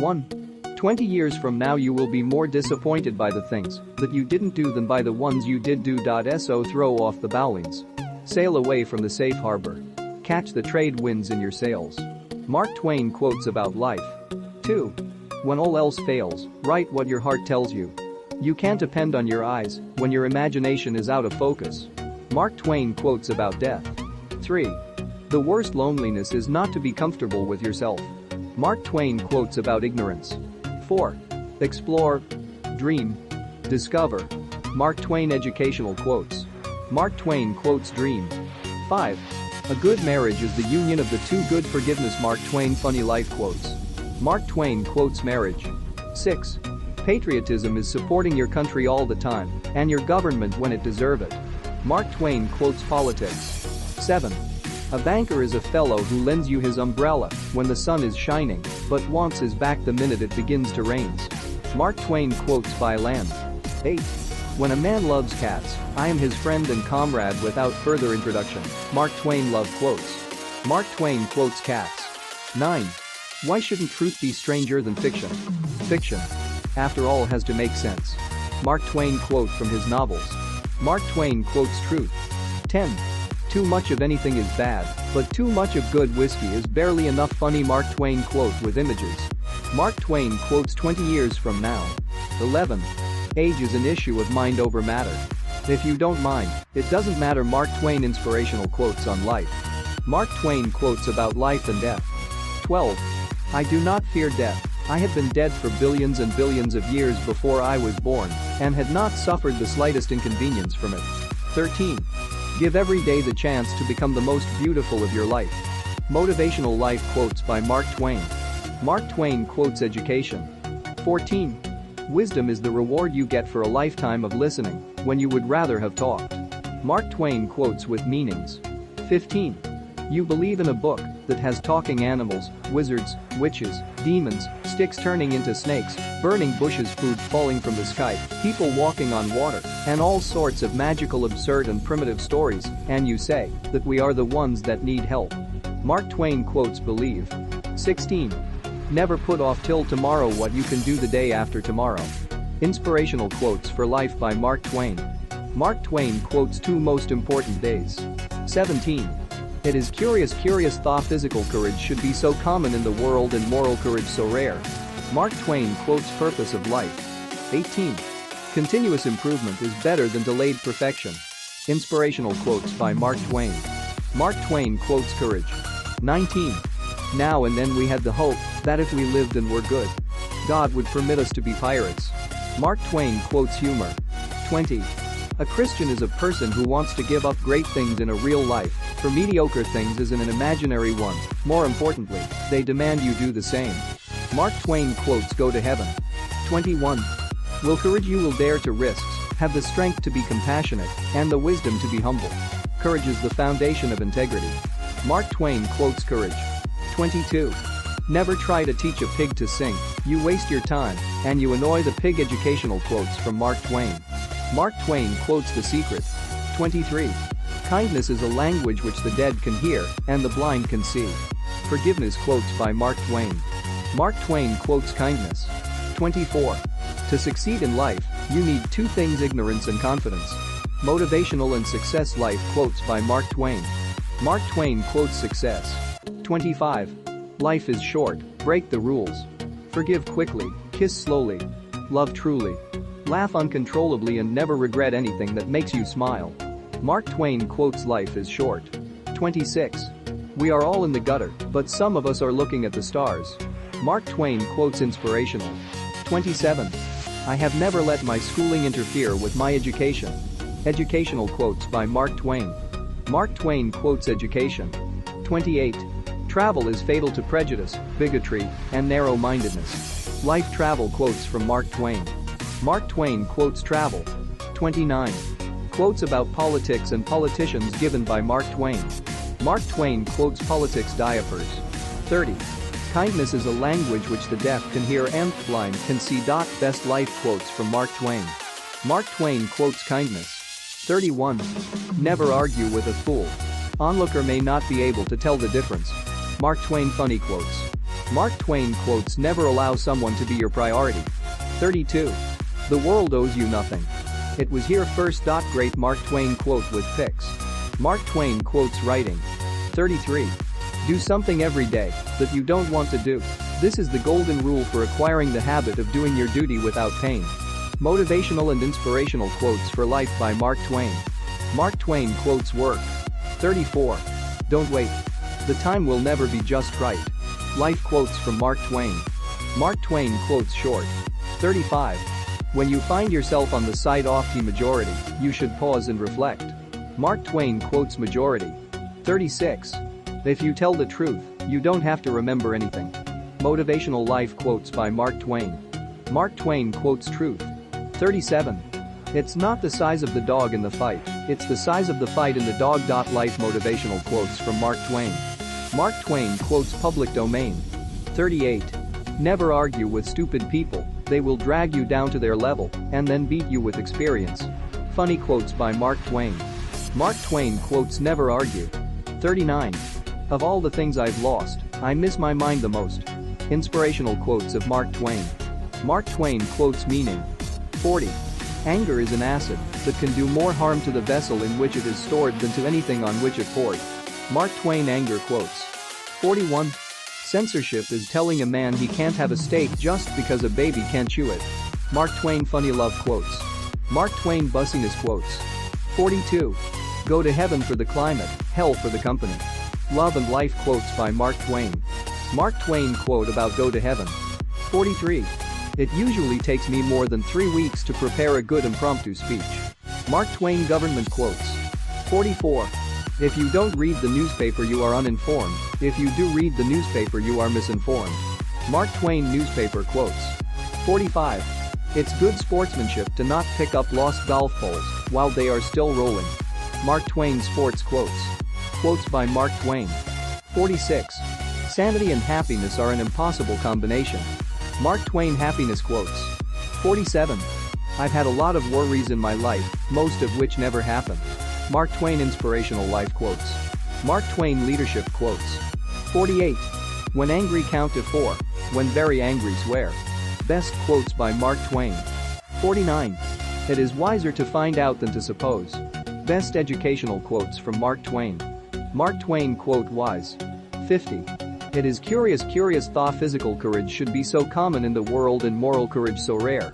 1. 20 years from now you will be more disappointed by the things that you didn't do than by the ones you did do. So throw off the bowlines. Sail away from the safe harbor. Catch the trade winds in your sails. Mark Twain quotes about life. 2. When all else fails, write what your heart tells you. You can't depend on your eyes when your imagination is out of focus. Mark Twain quotes about death. 3. The worst loneliness is not to be comfortable with yourself. Mark Twain quotes about ignorance. 4. Explore. Dream. Discover. Mark Twain educational quotes. Mark Twain quotes dream. 5. A good marriage is the union of the two good forgiveness Mark Twain funny life quotes. Mark Twain quotes marriage. 6. Patriotism is supporting your country all the time and your government when it deserve it. Mark Twain quotes politics. 7. A banker is a fellow who lends you his umbrella when the sun is shining but wants his back the minute it begins to rain. Mark Twain quotes by land. 8. When a man loves cats, I am his friend and comrade without further introduction. Mark Twain love quotes. Mark Twain quotes cats. 9. Why shouldn't truth be stranger than fiction? Fiction. After all has to make sense. Mark Twain quote from his novels. Mark Twain quotes truth. 10. Too much of anything is bad, but too much of good whiskey is barely enough funny Mark Twain quote with images. Mark Twain quotes 20 years from now. 11. Age is an issue of mind over matter. If you don't mind, it doesn't matter Mark Twain inspirational quotes on life. Mark Twain quotes about life and death. 12. I do not fear death. I had been dead for billions and billions of years before I was born and had not suffered the slightest inconvenience from it. 13. Give every day the chance to become the most beautiful of your life. Motivational life quotes by Mark Twain. Mark Twain quotes education. 14. Wisdom is the reward you get for a lifetime of listening when you would rather have talked. Mark Twain quotes with meanings. 15. You believe in a book that has talking animals, wizards, witches, demons, sticks turning into snakes, burning bushes food falling from the sky, people walking on water, and all sorts of magical absurd and primitive stories, and you say that we are the ones that need help. Mark Twain quotes believe. 16. Never put off till tomorrow what you can do the day after tomorrow. Inspirational quotes for life by Mark Twain. Mark Twain quotes two most important days. 17. It is curious curious thought physical courage should be so common in the world and moral courage so rare. Mark Twain quotes purpose of life. 18. Continuous improvement is better than delayed perfection. Inspirational quotes by Mark Twain. Mark Twain quotes courage. 19. Now and then we had the hope that if we lived and were good, God would permit us to be pirates. Mark Twain quotes humor. 20. A Christian is a person who wants to give up great things in a real life for mediocre things is in an imaginary one. More importantly, they demand you do the same. Mark Twain quotes go to heaven. 21. Will courage you will dare to risks, have the strength to be compassionate, and the wisdom to be humble. Courage is the foundation of integrity. Mark Twain quotes courage. 22. Never try to teach a pig to sing, you waste your time, and you annoy the pig educational quotes from Mark Twain. Mark Twain quotes The Secret. 23. Kindness is a language which the dead can hear and the blind can see. Forgiveness quotes by Mark Twain. Mark Twain quotes kindness. 24. To succeed in life, you need two things ignorance and confidence. Motivational and success life quotes by Mark Twain. Mark Twain quotes success. 25. Life is short, break the rules. Forgive quickly, kiss slowly. Love truly. Laugh uncontrollably and never regret anything that makes you smile. Mark Twain quotes life is short. 26. We are all in the gutter, but some of us are looking at the stars. Mark Twain quotes inspirational. 27. I have never let my schooling interfere with my education. Educational quotes by Mark Twain. Mark Twain quotes education. 28. Travel is fatal to prejudice, bigotry, and narrow-mindedness. Life travel quotes from Mark Twain. Mark Twain quotes travel. 29. Quotes about politics and politicians given by Mark Twain. Mark Twain quotes politics diapers. 30. Kindness is a language which the deaf can hear and blind can see. Best life quotes from Mark Twain. Mark Twain quotes kindness. 31. Never argue with a fool. Onlooker may not be able to tell the difference. Mark Twain funny quotes. Mark Twain quotes never allow someone to be your priority. 32. The world owes you nothing. It was here first. Great Mark Twain quote with pics. Mark Twain quotes writing. 33. Do something every day that you don't want to do. This is the golden rule for acquiring the habit of doing your duty without pain. Motivational and inspirational quotes for life by Mark Twain. Mark Twain quotes work. 34. Don't wait. The time will never be just right. Life quotes from Mark Twain. Mark Twain quotes short. 35. When you find yourself on the side of the majority, you should pause and reflect. Mark Twain quotes majority. 36. If you tell the truth, you don't have to remember anything. Motivational life quotes by Mark Twain. Mark Twain quotes truth. 37. It's not the size of the dog in the fight, it's the size of the fight in the dog. Life motivational quotes from Mark Twain. Mark Twain quotes public domain. 38. Never argue with stupid people, they will drag you down to their level and then beat you with experience. Funny quotes by Mark Twain. Mark Twain quotes never argue. 39. Of all the things I've lost, I miss my mind the most. Inspirational quotes of Mark Twain. Mark Twain quotes meaning. 40. Anger is an acid that can do more harm to the vessel in which it is stored than to anything on which it poured. Mark Twain anger quotes. 41. Censorship is telling a man he can't have a steak just because a baby can't chew it. Mark Twain funny love quotes. Mark Twain bussiness quotes. 42. Go to heaven for the climate, hell for the company. Love and life quotes by Mark Twain. Mark Twain quote about go to heaven. 43. It usually takes me more than three weeks to prepare a good impromptu speech. Mark Twain government quotes. 44. If you don't read the newspaper you are uninformed, if you do read the newspaper you are misinformed. Mark Twain newspaper quotes. 45. It's good sportsmanship to not pick up lost golf balls while they are still rolling. Mark Twain sports quotes. Quotes by Mark Twain. 46. Sanity and happiness are an impossible combination. Mark Twain happiness quotes. 47. I've had a lot of worries in my life, most of which never happened. Mark Twain inspirational life quotes. Mark Twain leadership quotes. 48. When angry count to 4. When very angry swear. Best quotes by Mark Twain. 49. It is wiser to find out than to suppose. Best educational quotes from Mark Twain. Mark Twain quote wise. 50. It is curious curious thought physical courage should be so common in the world and moral courage so rare.